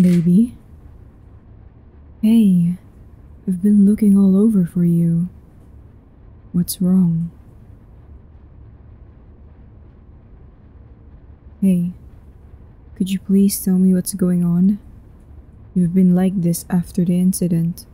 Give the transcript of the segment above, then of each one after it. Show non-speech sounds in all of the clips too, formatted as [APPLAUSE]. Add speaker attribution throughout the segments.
Speaker 1: Baby? Hey, I've been looking all over for you. What's wrong? Hey, could you please tell me what's going on? You've been like this after the incident.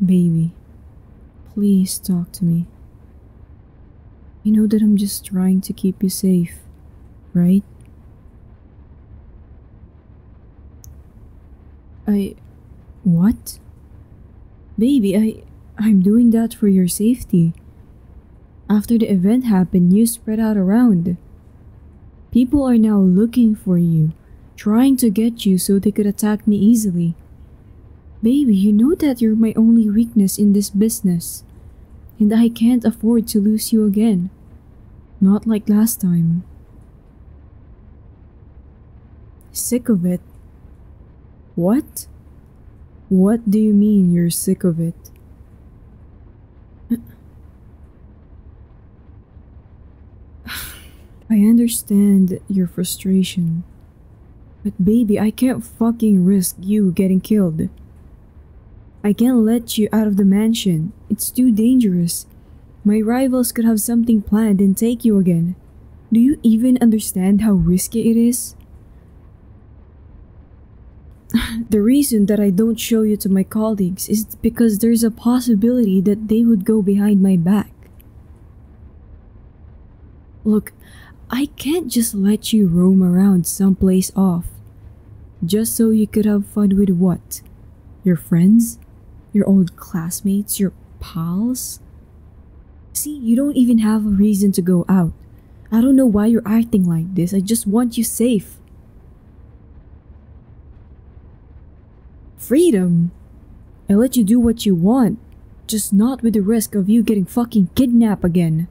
Speaker 1: Baby, please talk to me. You know that I'm just trying to keep you safe, right? I. What? Baby, I. I'm doing that for your safety. After the event happened, you spread out around. People are now looking for you, trying to get you so they could attack me easily. Baby, you know that you're my only weakness in this business, and I can't afford to lose you again. Not like last time. Sick of it. What? What do you mean you're sick of it? [SIGHS] I understand your frustration. But baby, I can't fucking risk you getting killed. I can't let you out of the mansion. It's too dangerous. My rivals could have something planned and take you again. Do you even understand how risky it is? [LAUGHS] the reason that I don't show you to my colleagues is because there's a possibility that they would go behind my back. Look, I can't just let you roam around someplace off. Just so you could have fun with what? Your friends? Your old classmates? Your pals? See, you don't even have a reason to go out. I don't know why you're acting like this. I just want you safe. Freedom? I let you do what you want, just not with the risk of you getting fucking kidnapped again.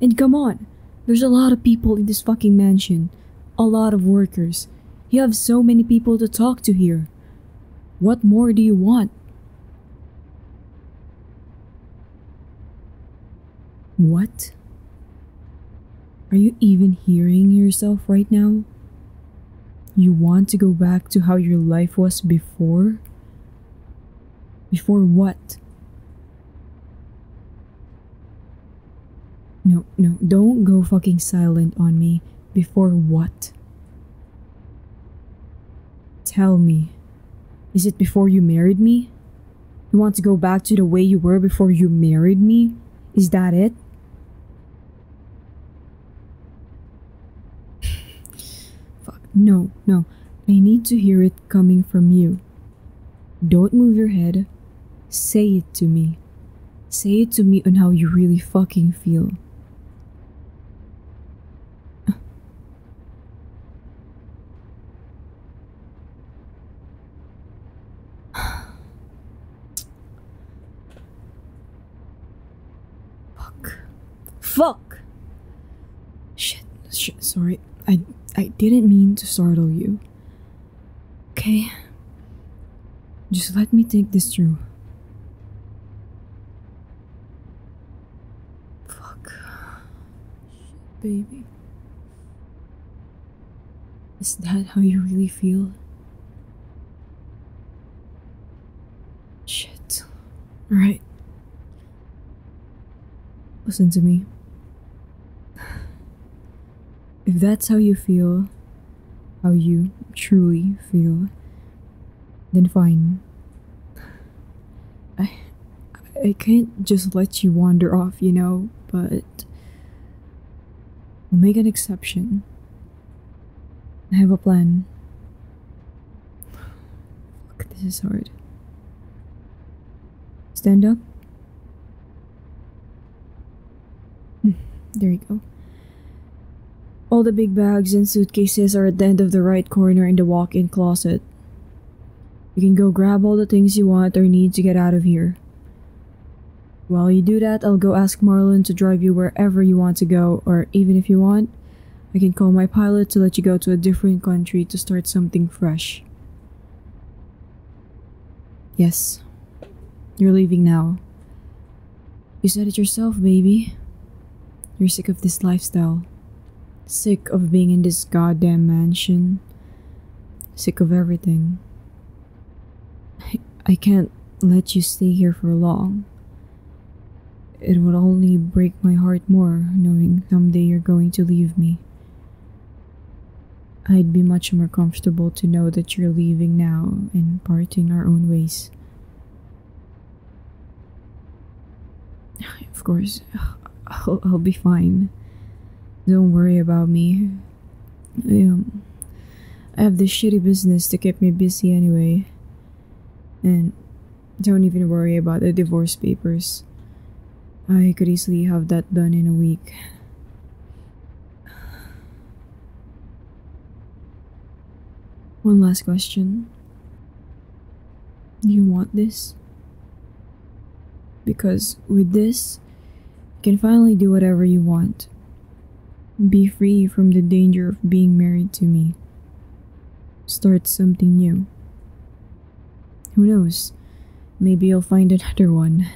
Speaker 1: And come on, there's a lot of people in this fucking mansion. A lot of workers. You have so many people to talk to here. What more do you want? What? Are you even hearing yourself right now? You want to go back to how your life was before? Before what? No, no, don't go fucking silent on me. Before what? Tell me. Is it before you married me? You want to go back to the way you were before you married me? Is that it? Fuck, no, no. I need to hear it coming from you. Don't move your head. Say it to me. Say it to me on how you really fucking feel. [SIGHS] Fuck. Fuck! Shit, shit, sorry. I, didn't mean to startle you. Okay? Just let me think this through. Fuck. Shit, baby. Is that how you really feel? Shit. Alright. Listen to me. If that's how you feel, how you truly feel, then fine. I I can't just let you wander off, you know, but I'll make an exception. I have a plan. Fuck, this is hard. Stand up. Hmm, There you go. All the big bags and suitcases are at the end of the right corner in the walk in closet. You can go grab all the things you want or need to get out of here. While you do that, I'll go ask Marlon to drive you wherever you want to go, or even if you want, I can call my pilot to let you go to a different country to start something fresh. Yes. You're leaving now. You said it yourself, baby. You're sick of this lifestyle. Sick of being in this goddamn mansion. Sick of everything. I, I can't let you stay here for long. It would only break my heart more knowing someday you're going to leave me. I'd be much more comfortable to know that you're leaving now and parting our own ways. Of course, I'll, I'll be fine. Don't worry about me. I, I have this shitty business to keep me busy anyway. And don't even worry about the divorce papers. I could easily have that done in a week. One last question. Do you want this? Because with this, you can finally do whatever you want. Be free from the danger of being married to me. Start something new. Who knows? Maybe you'll find another one.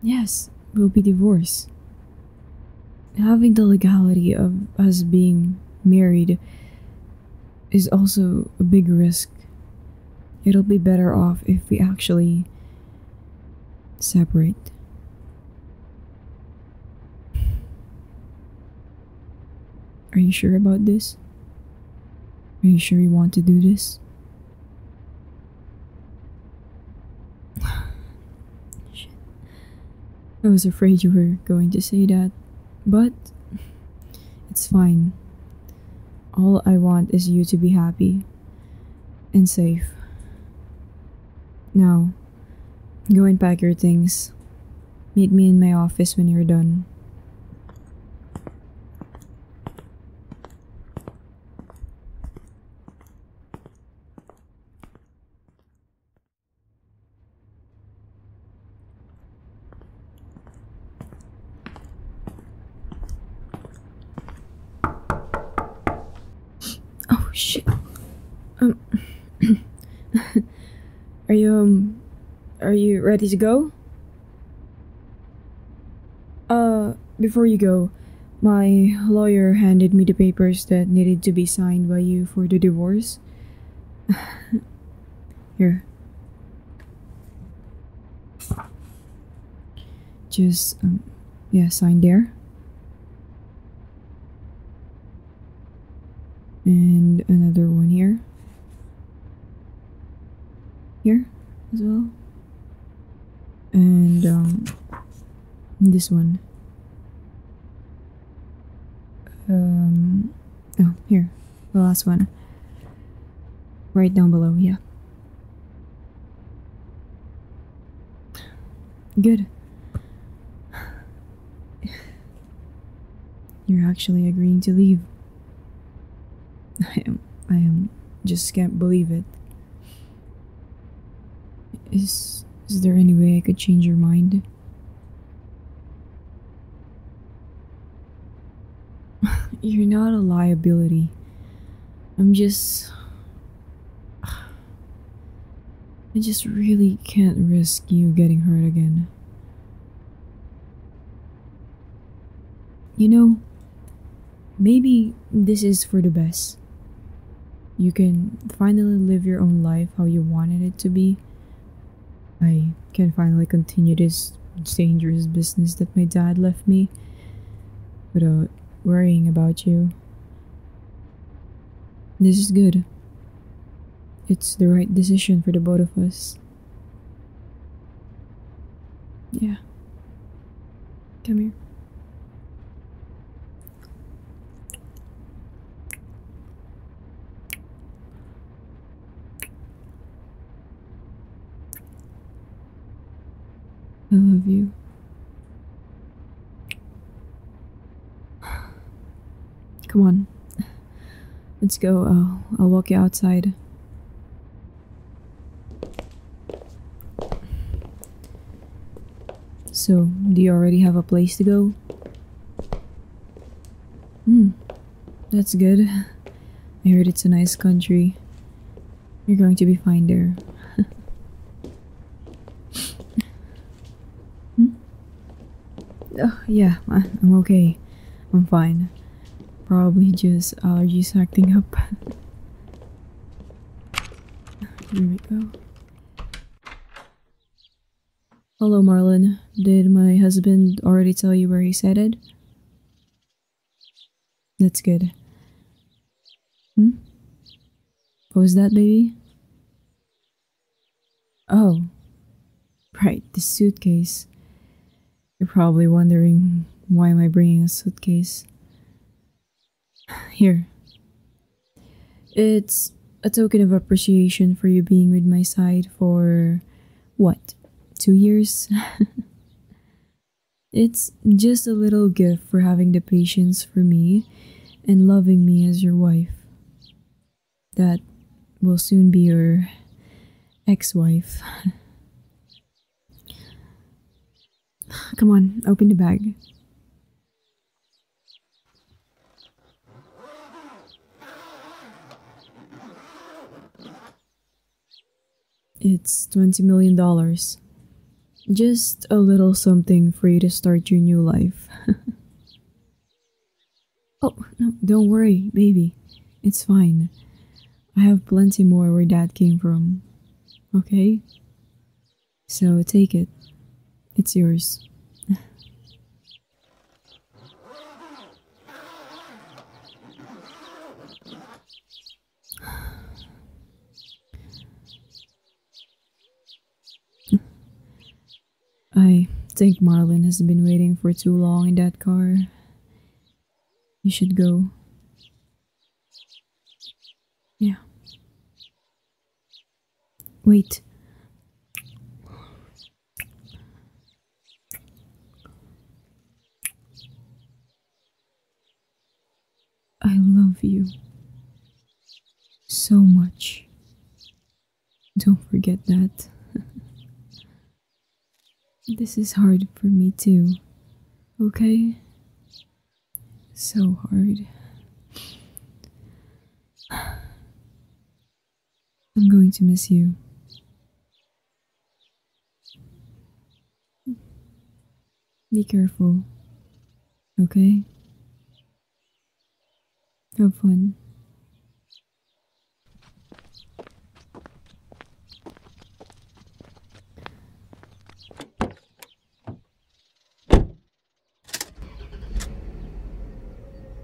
Speaker 1: Yes, we'll be divorced. Having the legality of us being married is also a big risk. It'll be better off if we actually separate. Are you sure about this? Are you sure you want to do this? [SIGHS] Shit. I was afraid you were going to say that, but it's fine. All I want is you to be happy and safe. Now, go and pack your things. Meet me in my office when you're done. Oh shit. Um [CLEARS THROAT] Are you um are you ready to go? Uh before you go, my lawyer handed me the papers that needed to be signed by you for the divorce. [LAUGHS] Here. Just um yeah, sign there. And another one here. Here as well. And um this one. Um oh here. The last one. Right down below yeah. Good. [SIGHS] You're actually agreeing to leave I am I am just can't believe it. Is is there any way I could change your mind? [LAUGHS] You're not a liability. I'm just [SIGHS] I just really can't risk you getting hurt again. You know, maybe this is for the best you can finally live your own life how you wanted it to be. I can finally continue this dangerous business that my dad left me without worrying about you. This is good. It's the right decision for the both of us. Yeah. Come here. I love you. Come on. Let's go. I'll, I'll walk you outside. So, do you already have a place to go? Hmm, that's good. I heard it's a nice country. You're going to be fine there. hmm? Oh, [SIGHS] yeah, I'm okay. I'm fine. Probably just allergies acting up. [LAUGHS] Here we go. Hello, Marlon. Did my husband already tell you where he's headed? That's good. Hmm? What was that, baby? Oh. Right, the suitcase. You're probably wondering why am I bringing a suitcase? Here. It's a token of appreciation for you being with my side for what? Two years? [LAUGHS] it's just a little gift for having the patience for me and loving me as your wife. That will soon be your ex [LAUGHS] wife. [SIGHS] Come on, open the bag. It's $20 million. Just a little something for you to start your new life. [LAUGHS] oh, no, don't worry, baby. It's fine. I have plenty more where dad came from. Okay? So take it. It's yours. [SIGHS] I think Marlon has been waiting for too long in that car. You should go. Yeah. Wait. I love you so much. Don't forget that. [LAUGHS] this is hard for me too, okay? So hard. [SIGHS] I'm going to miss you. Be careful, okay? Have fun.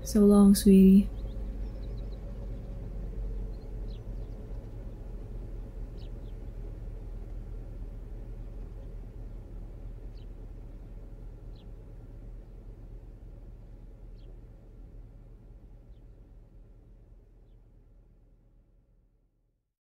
Speaker 1: So long, sweetie.